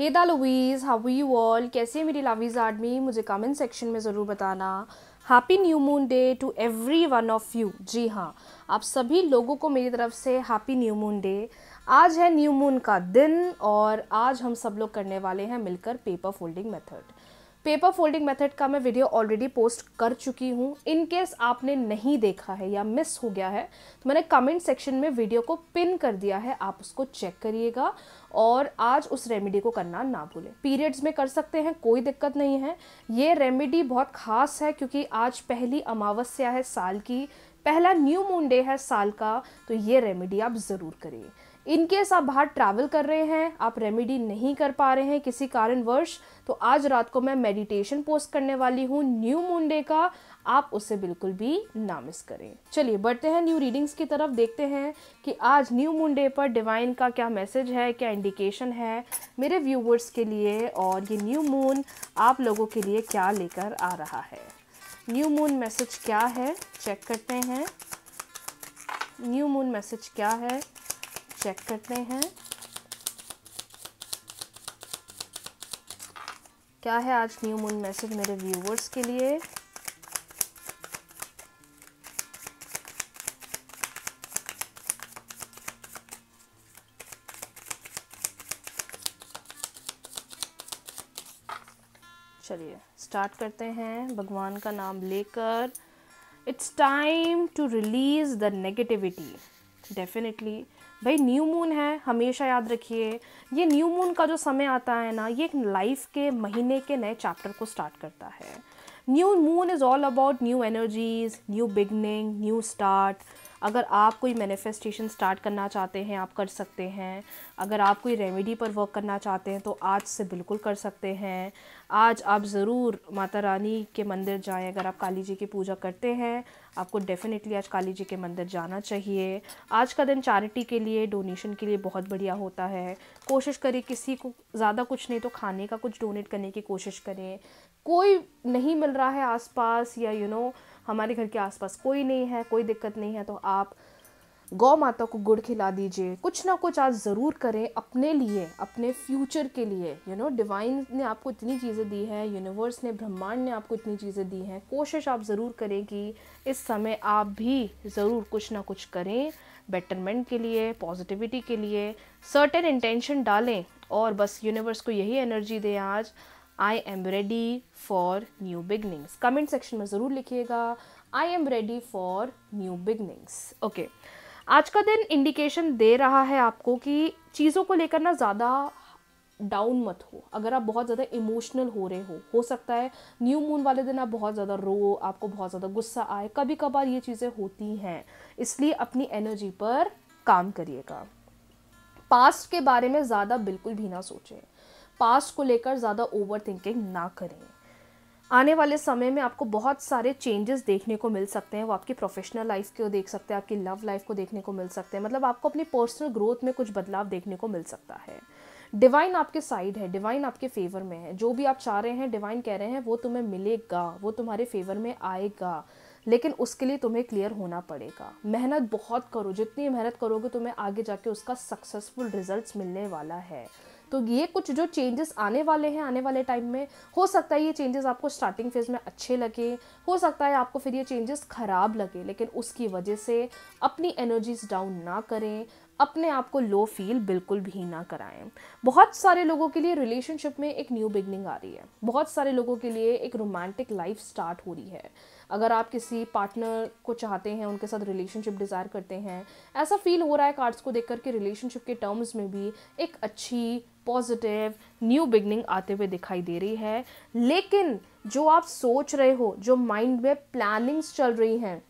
हे दा Louise how you all कैसे मेरी लवीज आर्मी मुझे कमेंट सेक्शन में ज़रूर बताना। Happy new moon day to every one of you जी हाँ आप सभी लोगों को मेरी तरफ़ से हैप्पी न्यू मून डे आज है न्यू मून का दिन और आज हम सब लोग करने वाले हैं मिलकर paper folding method paper folding method का मैं वीडियो ऑलरेडी पोस्ट कर चुकी हूँ। इन केस आपने नहीं देखा है या मिस हो गया है तो मैंने कमेंट सेक्शन में वीडियो को पिन कर दिया है। आप उसको चेक करिएगा और आज उस रेमेडी को करना ना भूलें। पीरियड्स में कर सकते हैं, कोई दिक्कत नहीं है। ये रेमेडी बहुत ख़ास है क्योंकि आज पहली अमावस्या है साल की पहला न्यू मून डे है साल का तो ये रेमेडी आप ज़रूर करिए। इन केस आप बाहर ट्रैवल कर रहे हैं, आप रेमेडी नहीं कर पा रहे हैं किसी कारणवश तो आज रात को मैं मेडिटेशन पोस्ट करने वाली हूँ न्यू मून डे का, आप उसे बिल्कुल भी ना मिस करें। चलिए, बढ़ते हैं न्यू रीडिंग्स की तरफ़, देखते हैं कि आज न्यू मून डे पर डिवाइन का क्या मैसेज है, क्या इंडिकेशन है मेरे व्यूवर्स के लिए, और ये न्यू मून आप लोगों के लिए क्या लेकर आ रहा है। न्यू मून मैसेज क्या है? चेक करते हैं। न्यू मून मैसेज क्या है? चेक करते हैं। क्या है आज न्यू मून मैसेज मेरे व्यूवर्स के लिए? चलिए स्टार्ट करते हैं भगवान का नाम लेकर। It's time to release the negativity definitely भाई न्यू मून है, हमेशा याद रखिए। ये न्यू मून का जो समय आता है ना, ये एक लाइफ के, महीने के नए चैप्टर को स्टार्ट करता है। New moon is all about new energies new beginning new start अगर आप कोई मैनिफेस्टेशन स्टार्ट करना चाहते हैं आप कर सकते हैं। अगर आप कोई रेमेडी पर वर्क करना चाहते हैं तो आज से बिल्कुल कर सकते हैं। आज आप ज़रूर माता रानी के मंदिर जाएँ अगर आप काली जी की पूजा करते हैं। आपको डेफ़िनेटली आज काली जी के मंदिर जाना चाहिए। आज का दिन चैरिटी के लिए डोनेशन के लिए बहुत बढ़िया होता है। कोशिश करें किसी को ज़्यादा कुछ नहीं तो खाने का कुछ डोनेट करने की कोशिश करें। कोई नहीं मिल रहा है आसपास या यू you नो know, हमारे घर के आसपास कोई नहीं है, कोई दिक्कत नहीं है तो आप गौ माता को गुड़ खिला दीजिए। कुछ ना कुछ आज ज़रूर करें अपने लिए, अपने फ्यूचर के लिए। यू नो डिवाइन ने आपको इतनी चीज़ें दी है यूनिवर्स ने, ब्रह्मांड ने आपको इतनी चीज़ें दी हैं। कोशिश आप ज़रूर करें कि इस समय आप भी ज़रूर कुछ ना कुछ करें बेटरमेंट के लिए पॉजिटिविटी के लिए। सर्टेन इंटेंशन डालें और बस यूनिवर्स को यही एनर्जी दें आज। I am ready for new beginnings comment section में ज़रूर लिखिएगा I am ready for new beginnings okay आज का दिन इंडिकेशन दे रहा है आपको कि चीज़ों को लेकर ना ज़्यादा डाउन मत हो। अगर आप बहुत ज़्यादा इमोशनल हो रहे हो हो सकता है न्यू मून वाले दिन आप बहुत ज़्यादा रो, आपको बहुत ज़्यादा गुस्सा आए। कभी कभार ये चीज़ें होती हैं, इसलिए अपनी एनर्जी पर काम करिएगा। पास्ट के बारे में ज़्यादा बिल्कुल भी ना सोचें। पास्ट को लेकर ज़्यादा ओवर थिंकिंग ना करें। आने वाले समय में आपको बहुत सारे चेंजेस देखने को मिल सकते हैं। वो आपकी प्रोफेशनल लाइफ को देख सकते हैं, आपकी लव लाइफ को देखने को मिल सकते हैं। मतलब आपको अपनी पर्सनल ग्रोथ में कुछ बदलाव देखने को मिल सकता है। डिवाइन आपके साइड है, डिवाइन आपके फेवर में है। जो भी आप चाह रहे हैं, डिवाइन कह रहे हैं, वो तुम्हें मिलेगा, वो तुम्हारे फेवर में आएगा। लेकिन उसके लिए तुम्हें क्लियर होना पड़ेगा। मेहनत बहुत करो, जितनी मेहनत करोगे तुम्हें आगे जाके उसका सक्सेसफुल रिजल्ट्स मिलने वाला है। तो ये कुछ जो चेंजेस आने वाले हैं, आने वाले टाइम में, हो सकता है ये चेंजेस आपको स्टार्टिंग फ़ेज़ में अच्छे लगे, हो सकता है आपको फिर ये चेंजेस ख़राब लगे, लेकिन उसकी वजह से अपनी एनर्जीज डाउन ना करें, अपने आप को लो फील बिल्कुल भी ना कराएँ। बहुत सारे लोगों के लिए रिलेशनशिप में एक न्यू बिगनिंग आ रही है। बहुत सारे लोगों के लिए एक रोमांटिक लाइफ स्टार्ट हो रही है। अगर आप किसी पार्टनर को चाहते हैं, उनके साथ रिलेशनशिप डिज़ायर करते हैं, ऐसा फील हो रहा है कार्ड्स को देख कर के रिलेशनशिप के टर्म्स में भी एक अच्छी पॉजिटिव न्यू बिगनिंग आते हुए दिखाई दे रही है। लेकिन जो आप सोच रहे हो, जो माइंड में प्लानिंग्स चल रही हैं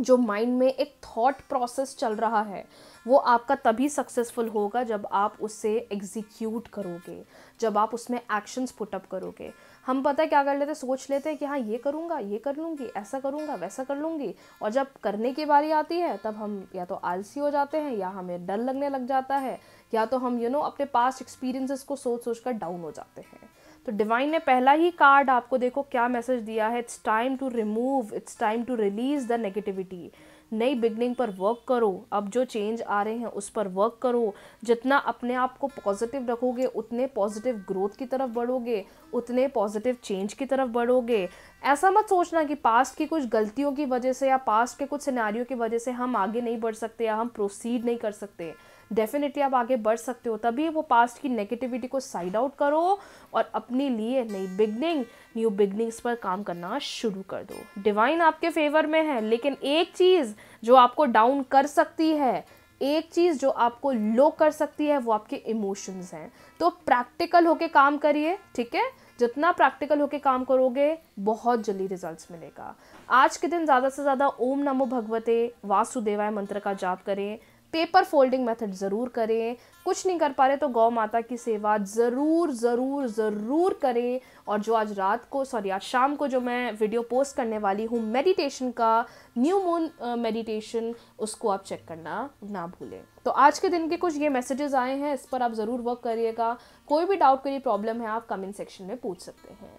जो माइंड में एक थॉट प्रोसेस चल रहा है वो आपका तभी सक्सेसफुल होगा जब आप उसे एग्जीक्यूट करोगे जब आप उसमें एक्शंस पुटअप करोगे। हम पता है क्या कर लेते सोच लेते हैं कि हाँ ये करूँगा ये कर लूँगी ऐसा करूँगा वैसा कर लूँगी। और जब करने की बारी आती है तब हम या तो आलसी हो जाते हैं या हमें डर लगने लग जाता है या तो हम यू you नो know, अपने पास्ट एक्सपीरियंसेस को सोच सोच कर डाउन हो जाते हैं। तो डिवाइन ने पहला ही कार्ड आपको देखो क्या मैसेज दिया है it's time to remove it's time to release the negativity नई बिगनिंग पर वर्क करो, अब जो चेंज आ रहे हैं उस पर वर्क करो. जितना अपने आप को पॉजिटिव रखोगे, उतने पॉजिटिव ग्रोथ की तरफ़ बढ़ोगे, उतने पॉजिटिव चेंज की तरफ़ बढ़ोगे. ऐसा मत सोचना कि पास्ट की कुछ गलतियों की वजह से या पास्ट के कुछ सिनारियों की वजह से हम आगे नहीं बढ़ सकते या हम प्रोसीड नहीं कर सकते. डेफिनेटली आप आगे बढ़ सकते हो, तभी वो पास्ट की नेगेटिविटी को साइड आउट करो और अपने लिए नई बिगनिंग न्यू बिगनिंग्स पर काम करना शुरू कर दो। डिवाइन आपके फेवर में है, लेकिन एक चीज़ जो आपको डाउन कर सकती है, एक चीज़ जो आपको लो कर सकती है, वो आपके इमोशंस हैं। तो प्रैक्टिकल होके काम करिए, ठीक है? जितना प्रैक्टिकल होके काम करोगे, बहुत जल्दी रिजल्ट्स मिलेगा। आज के दिन ज़्यादा से ज़्यादा ओम नमो भगवते, वासुदेवाय मंत्र का जाप करें। पेपर फोल्डिंग मेथड ज़रूर करें। कुछ नहीं कर पा रहे तो गौ माता की सेवा ज़रूर ज़रूर ज़रूर करें। और जो आज रात को सॉरी आज शाम को जो मैं वीडियो पोस्ट करने वाली हूँ मेडिटेशन का न्यू मून मेडिटेशन उसको आप चेक करना ना भूलें। तो आज के दिन के कुछ ये मैसेजेस आए हैं, इस पर आप ज़रूर वर्क करिएगा। कोई भी डाउट कोई प्रॉब्लम है, आप कमेंट सेक्शन में पूछ सकते हैं।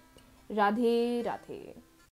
राधे राधे।